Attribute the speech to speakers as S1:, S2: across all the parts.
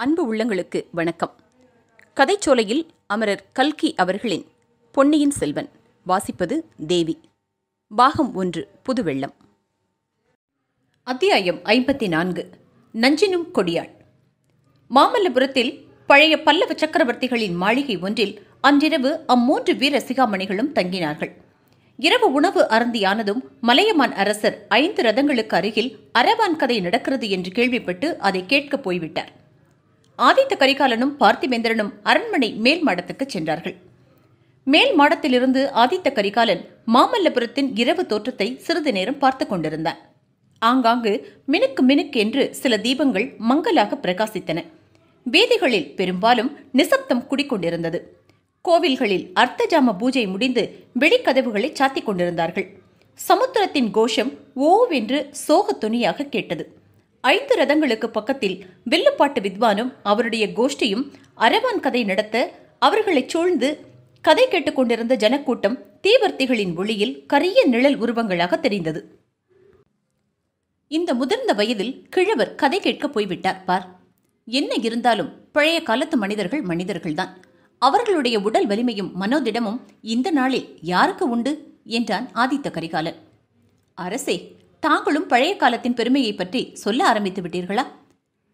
S1: அன்பு உள்ளங்களுக்கு வணக்கம். கதைச்சோலையில் அமரர் கல்கி அவர்களின் பொன்னியின் செல்வன். வாசிப்பது தேவி. பாகம் ஒன்று புதுவெள்ளம். அத்தியாயம் ஐம்பத்தி நான்கு நஞ்சினும் கொடியாள். மாமல்லபுரத்தில் பழைய பல்லவ சக்கரவர்த்திகளின் மாளிகை ஒன்றில் அன்றிரவு அம்மூன்று வீர சிகாமணிகளும் தங்கினார்கள். இரவு உணவு அருந்தியானதும் மலையமான் அரசர் ஐந்து ரதங்களுக்கு அருகில் அரவான் கதை நடக்கிறது என்று கேள்விப்பட்டு அதை கேட்கப் போய்விட்டார். ஆதித்த கரிகாலனும் பார்த்திபேந்திரனும் அரண்மனை மேல் மாடத்துக்கு சென்றார்கள். மேல் மாடத்திலிருந்து ஆதித்த கரிகாலன் மாமல்லபுரத்தின் இரவு தோற்றத்தை சிறிது நேரம் பார்த்து கொண்டிருந்தான். ஆங்காங்கு மினுக்கு மினுக்கு என்று சில தீபங்கள் மங்கலாக பிரகாசித்தன. வீதிகளில் பெரும்பாலும் நிசப்தம் குடிக்கொண்டிருந்தது. கோவில்களில் அர்த்தஜாம பூஜை முடிந்து வெளிக்கதவுகளை சாத்திக் கொண்டிருந்தார்கள். சமுத்திரத்தின் கோஷம் ஓவென்று சோக துணியாக கேட்டது. ஐந்து ரதங்களுக்கு பக்கத்தில் வில்லுப்பாட்டு வித்வானும் அவருடைய கோஷ்டியும் அரவான் கதை நடத்த அவர்களைச் சூழ்ந்து கதை கேட்டுக்கொண்டிருந்த ஜனக்கூட்டம் தீவர்த்திகளின் ஒளியில் கரிய நிழல் உருவங்களாக தெரிந்தது. இந்த முதிர்ந்த வயதில் கிழவர் கதை கேட்க போய்விட்டார் பார். என்ன இருந்தாலும் பழைய காலத்து மனிதர்கள் மனிதர்கள்தான். அவர்களுடைய உடல் வலிமையும் மனோதிடமும் இந்த நாளில் யாருக்கு உண்டு? என்றான் ஆதித்த கரிகாலன். அரசே தாங்களும் பழைய காலத்தின் பெருமையை பற்றி சொல்ல ஆரம்பித்து விட்டீர்களா?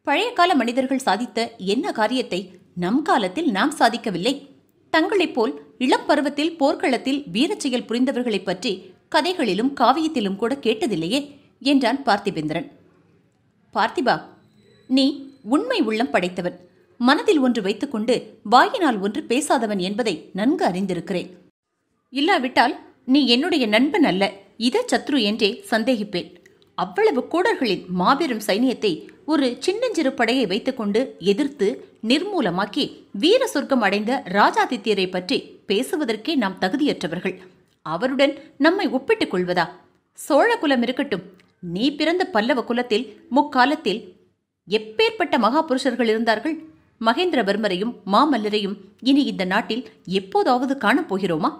S1: பழைய கால மனிதர்கள் சாதித்த என்ன காரியத்தை நம் காலத்தில் நாம் சாதிக்கவில்லை? தங்களைப் போல் இளம் பருவத்தில் போர்க்களத்தில் வீரச்செயல் புரிந்தவர்களைப் பற்றி கதைகளிலும் காவியத்திலும் கூட கேட்டதில்லையே என்றான் பார்த்திபேந்திரன். பார்த்திபா நீ உண்மை உள்ளம் படைத்தவன். மனதில் ஒன்று வைத்துக்கொண்டு வாயினால் ஒன்று பேசாதவன் என்பதை நன்கு அறிந்திருக்கிறேன். இல்லாவிட்டால் நீ என்னுடைய நண்பன் அல்ல. இத சத்ரு என்றே சந்தேகிப்பேன். அவ்வளவு கூடர்களின் மாபெரும் சைனியத்தை ஒரு சின்னஞ்சிறு படையை வைத்துக்கொண்டு எதிர்த்து நிர்மூலமாக்கி வீர சொர்க்கம் அடைந்த ராஜாதித்யரை பற்றி பேசுவதற்கே நாம் தகுதியற்றவர்கள். அவருடன் நம்மை ஒப்பிட்டுக் கொள்வதா? சோழ குலம் இருக்கட்டும். நீ பிறந்த பல்லவ குலத்தில் முக்காலத்தில் எப்பேற்பட்ட மகாபுருஷர்கள் இருந்தார்கள்? மகேந்திரவர்மரையும் மாமல்லரையும் இனி இந்த நாட்டில் எப்போதாவது காணப்போகிறோமா?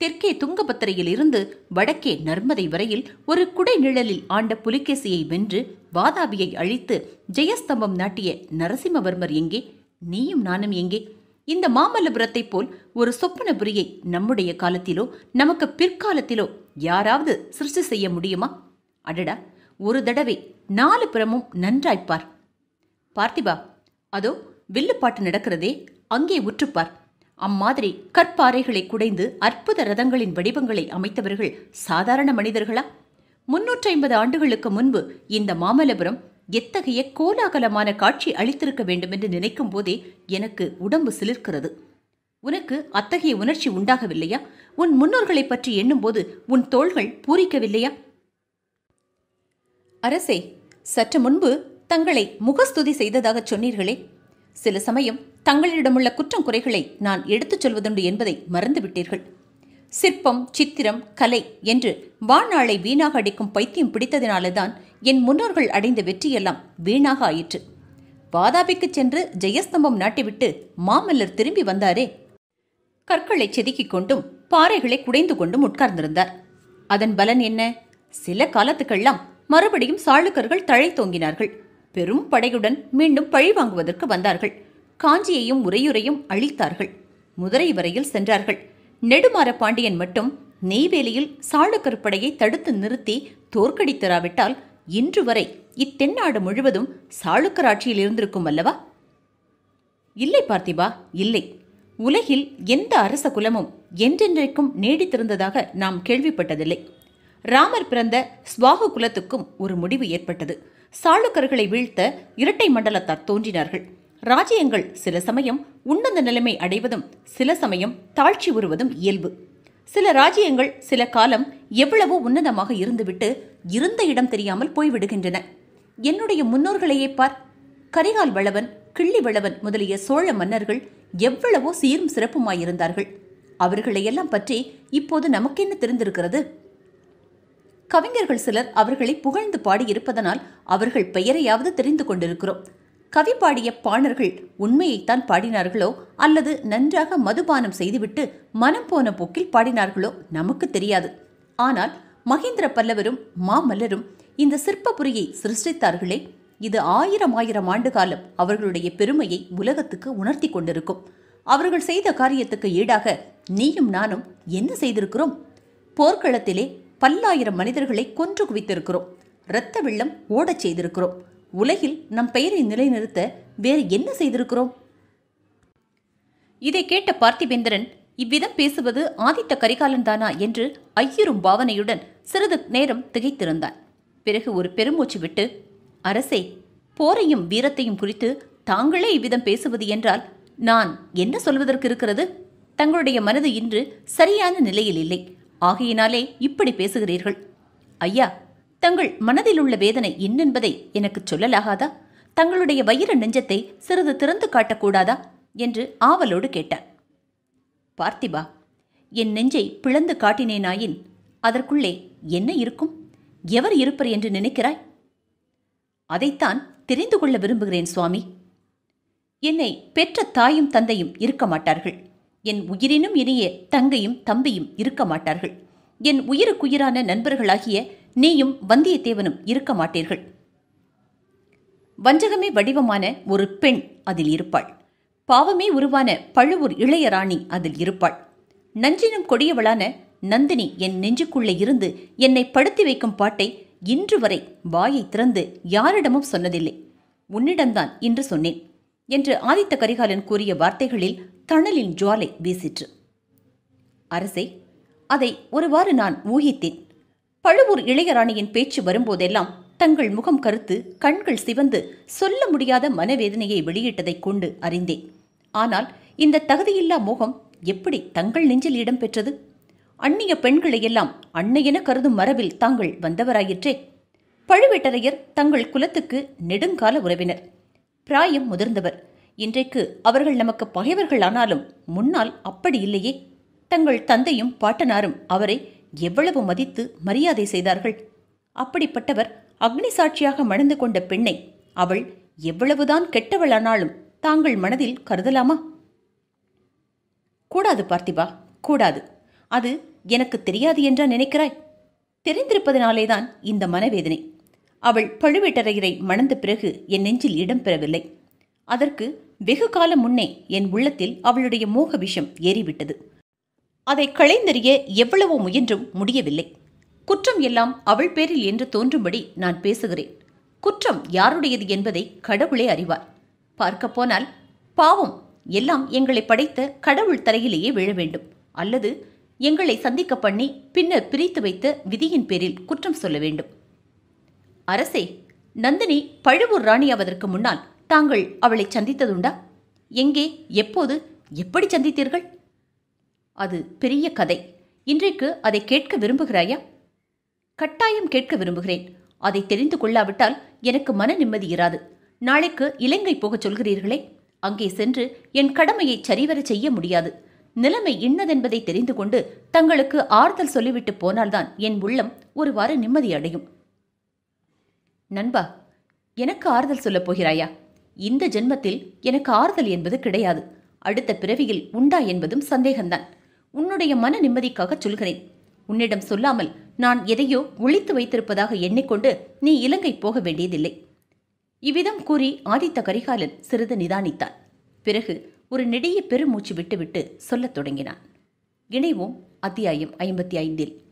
S1: தெற்கே துங்கபத்திரையில் இருந்து வடக்கே நர்மதை வரையில் ஒரு குடை நிழலில் ஆண்ட புலிகேசியை வென்று வாதாபியை அழித்து ஜெயஸ்தம்பம் நாட்டிய நரசிம்மவர்மர் எங்கே? நீயும் நானும் எங்கே? இந்த மாமல்லபுரத்தைப் போல் ஒரு சொப்பனபுரியை நம்முடைய காலத்திலோ நமக்கு பிற்காலத்திலோ யாராவது சிருஷ்டி செய்ய முடியுமா? அடடா ஒரு தடவை நாலு புறமும் நன்றாய்ப்பார். பார்த்திபா அதோ வில்லுப்பாட்டு நடக்கிறதே அங்கே உற்றுப்பார். அம்மாதிரி கற்பாறைகளை குடைந்து அற்புத ரதங்களின் வடிவங்களை அமைத்தவர்கள் சாதாரண மனிதர்களா? முன்னூற்றி ஐம்பது ஆண்டுகளுக்கு முன்பு இந்த மாமல்லபுரம் எத்தகைய கோலாகலமான காட்சி அளித்திருக்க வேண்டும் என்று நினைக்கும் போதே எனக்கு உடம்பு சிலிர்க்கிறது. உனக்கு அத்தகைய உணர்ச்சி உண்டாகவில்லையா? உன் முன்னோர்களைப் பற்றி எண்ணும்போது உன் தோள்கள் பூரிக்கவில்லையா? அரசே சற்று முன்பு தங்களை முகஸ்துதி செய்ததாக சொன்னீர்களே. சில சமயம் தங்களிடமுள்ள குற்றம் குறைகளை நான் எடுத்துச் சொல்வதுண்டு என்பதை மறந்துவிட்டீர்கள். சிற்பம் சித்திரம் கலை என்று வாழ்நாளை வீணாக அடிக்கும் பைத்தியம் பிடித்ததினால்தான் என் முன்னோர்கள் அடைந்த வெற்றியெல்லாம் வீணாக ஆயிற்று. வாதாபிக்குச் சென்று ஜெயஸ்தம்பம் நாட்டிவிட்டு மாமல்லர் திரும்பி வந்தாரே. கற்களை செதுக்கிக் கொண்டும் பாறைகளை குடைந்து கொண்டும் உட்கார்ந்திருந்தார். அதன் பலன் என்ன? சில காலத்துக்கெல்லாம் மறுபடியும் சாளுக்கர்கள் தழை தோங்கினார்கள் பெரும் படையுடன் மீண்டும் பழி வாங்குவதற்கு வந்தார்கள். காஞ்சியையும் உரையுறையும் அழித்தார்கள். முதுரை வரையில் சென்றார்கள். நெடுமாற பாண்டியன் மட்டும் நெய்வேலியில் சாளுக்கர் படையை தடுத்து நிறுத்தி தோற்கடித்தராவிட்டால் இன்று வரை இத்தென்னாடு முழுவதும் சாளுக்கர் ஆட்சியில் இருந்திருக்கும் அல்லவா? இல்லை பார்த்திபா இல்லை. உலகில் எந்த அரச குலமும் என்றென்றைக்கும் நீடித்திருந்ததாக நாம் கேள்விப்பட்டதில்லை. ராமர் பிறந்த ஸ்வாகு குலத்துக்கும் ஒரு முடிவு ஏற்பட்டது. சாளுக்கர்களை வீழ்த்த இரட்டை மண்டலத்தார் தோன்றினார்கள். ராஜ்யங்கள் சில சமயம் உன்னத நிலைமை அடைவதும் சில சமயம் தாழ்ச்சி உருவதும் இயல்பு. சில ராஜ்யங்கள் சில காலம் எவ்வளவோ உன்னதமாக இருந்துவிட்டு இருந்த இடம் தெரியாமல் போய்விடுகின்றன. என்னுடைய முன்னோர்களையே பார். கரிகால் வளவன் கிள்ளி வளவன் முதலிய சோழ மன்னர்கள் எவ்வளவோ சீரும் சிறப்புமாயிருந்தார்கள். அவர்களையெல்லாம் பற்றி இப்போது நமக்கென்ன தெரிந்திருக்கிறது? கவிஞர்கள் சிலர் அவர்களை புகழ்ந்து பாடியிருப்பதனால் அவர்கள் பெயரையாவது தெரிந்து கொண்டிருக்கிறோம். கவி பாடிய பாணர்கள் உண்மையைத்தான் பாடினார்களோ அல்லது நன்றாக மதுபானம் செய்துவிட்டு மனம் போன போக்கில் பாடினார்களோ நமக்கு தெரியாது. ஆனால் மகேந்திர பல்லவரும் மாமல்லரும் இந்த சிற்பபுரியை சிருஷ்டித்தார்களே. இது ஆயிரம் ஆயிரம் ஆண்டு காலம் அவர்களுடைய பெருமையை உலகத்துக்கு உணர்த்தி கொண்டிருக்கும். அவர்கள் செய்த காரியத்துக்கு ஈடாக நீயும் நானும் என்ன செய்திருக்கிறோம்? போர்க்களத்திலே பல்லாயிரம் மனிதர்களை கொன்று குவித்திருக்கிறோம். இரத்த வெள்ளம் ஓடச் செய்திருக்கிறோம். உலகில் நம் பெயரை நிலைநிறுத்த வேறு என்ன செய்திருக்கிறோம்? இதை கேட்ட பார்த்திபேந்திரன் இவ்விதம் பேசுவது ஆதித்த கரிகாலன் தானா என்று ஐயரும் பாவனையுடன் சிறிது நேரம் திகைத்திருந்தான். பிறகு ஒரு பெருமூச்சு விட்டு அரசே போரையும் வீரத்தையும் குறித்து தாங்களே இவ்விதம் பேசுவது என்றால் நான் என்ன சொல்வதற்கு இருக்கிறது? தங்களுடைய மனது இன்று சரியான நிலையில் இல்லை. ஆகையினாலே இப்படி பேசுகிறீர்கள். ஐயா தங்கள் மனதில் உள்ள வேதனை என்னென்பதை எனக்கு சொல்லலாகாதா? தங்களுடைய வயிறு நெஞ்சத்தை சிறிது திறந்து காட்டக்கூடாதா? என்று ஆவலோடு கேட்டான் பார்த்திபா என் நெஞ்சை பிளந்து காட்டினேனாயின் அதற்குள்ளே என்ன இருக்கும்? எவர் இருப்பர் என்று நினைக்கிறாய்? அதைத்தான் தெரிந்து கொள்ள விரும்புகிறேன் சுவாமி. என்னை பெற்ற தாயும் தந்தையும் இருக்க மாட்டார்கள். என் உயிரினும் இனிய தங்கையும் தம்பியும் இருக்க மாட்டார்கள். என் உயிருக்குயிரான நண்பர்களாகிய நீயும் வந்தியத்தேவனும் இருக்க மாட்டீர்கள். வஞ்சகமே வடிவமான ஒரு பெண் அதில் இருப்பாள். பாவமே உருவான பழுவூர் இளையராணி அதில் இருப்பாள். நஞ்சினும் கொடியவளான நந்தினி என் நெஞ்சுக்குள்ளே இருந்து என்னை படுத்தி வைக்கும் பாட்டை இன்று வரை வாயை திறந்து யாரிடமும் சொன்னதில்லை. உன்னிடம்தான் இன்று சொன்னேன். என்று ஆதித்த கரிகாலன் கூறிய வார்த்தைகளில் தணலின் ஜுவாலை வீசிற்று. அரசே அதை ஒருவாறு நான் ஊகித்தேன். பழுவூர் இளையராணியின் பேச்சு வரும்போதெல்லாம் தங்கள் முகம் கருத்து கண்கள் சிவந்து சொல்ல முடியாத மனவேதனையை வெளியிட்டதைக் கொண்டு அறிந்தேன். ஆனால் இந்த தகுதியில்லா மோகம் எப்படி தங்கள் நெஞ்சில் இடம்பெற்றது? அந்நிய பெண்களையெல்லாம் அன்னையென கருதும் மரபில் தாங்கள் வந்தவராயிற்றே. பழுவேட்டரையர் தங்கள் குலத்துக்கு நெடுங்கால உறவினர். பிராயம் முதிர்ந்தவர். இன்றைக்கு அவர்கள் நமக்கு பகைவர்கள் ஆனாலும் முன்னால் அப்படி இல்லையே. தங்கள் தந்தையும் பாட்டனாரும் அவரை எவ்வளவு மதித்து மரியாதை செய்தார்கள். அப்படிப்பட்டவர் அக்னி சாட்சியாக மணந்து கொண்ட பெண்ணை அவள் எவ்வளவுதான் கெட்டவளானாலும் தாங்கள் மனதில் கருதலாமா? கூடாது பார்த்திபா கூடாது. அது எனக்கு தெரியாது என்றா நினைக்கிறாய்? தெரிந்திருப்பதனாலேதான் இந்த மனவேதனை. அவள் பழுவேட்டரையரை மணந்த பிறகு என் நெஞ்சில் இடம் பெறவில்லை. அதற்கு வெகு காலம் முன்னே என் உள்ளத்தில் அவளுடைய மோக விஷம் ஏறிவிட்டது. அதை களைந்தெறிய எவ்வளவோ முயன்றும் முடியவில்லை. குற்றம் எல்லாம் அவள் பேரில் என்று தோன்றும்படி நான் பேசுகிறேன். குற்றம் யாருடையது என்பதை கடவுளே அறிவார். பார்க்கப் போனால் பாவம் எல்லாம் எங்களை படைத்த கடவுள் தரையிலேயே விழ வேண்டும். அல்லது எங்களை சந்திக்க பண்ணி பின்னர் பிரித்து வைத்த விதியின் பேரில் குற்றம் சொல்ல வேண்டும். அரசே நந்தினி பழுவூர் ராணியாவதற்கு முன்னால் தாங்கள் அவளை சந்தித்ததுண்டா? எங்கே எப்போது எப்படி சந்தித்தீர்கள்? அது பெரிய கதை. இன்றைக்கு அதை கேட்க விரும்புகிறாயா? கட்டாயம் கேட்க விரும்புகிறேன். அதை தெரிந்து கொள்ளாவிட்டால் எனக்கு மன நிம்மதி இராது. நாளைக்கு இலங்கை போகச் சொல்கிறீர்களே. அங்கே சென்று என் கடமையை சரிவர செய்ய முடியாது. நிலைமை இன்னதென்பதை தெரிந்து கொண்டு தங்களுக்கு ஆறுதல் சொல்லிவிட்டு போனால்தான் என் உள்ளம் ஒருவாறு நிம்மதி அடையும். நண்பா எனக்கு ஆறுதல் சொல்லப் போகிறாயா? இந்த ஜென்மத்தில் எனக்கு ஆறுதல் என்பது கிடையாது. அடுத்த பிறவியில் உண்டா என்பதும் சந்தேகம்தான். உன்னுடைய மன நிம்மதிக்காக சொல்கிறேன். உன்னிடம் சொல்லாமல் நான் எதையோ ஒழித்து வைத்திருப்பதாக எண்ணிக்கொண்டு நீ இலங்கை போக வேண்டியதில்லை. இவ்விதம் கூறி ஆதித்த கரிகாலன் சிறிது நிதானித்தான். பிறகு ஒரு நெடிய பெருமூச்சு விட்டுவிட்டு சொல்லத் தொடங்கினான். இணைவோம் அத்தியாயம் ஐம்பத்தி ஐந்தில்.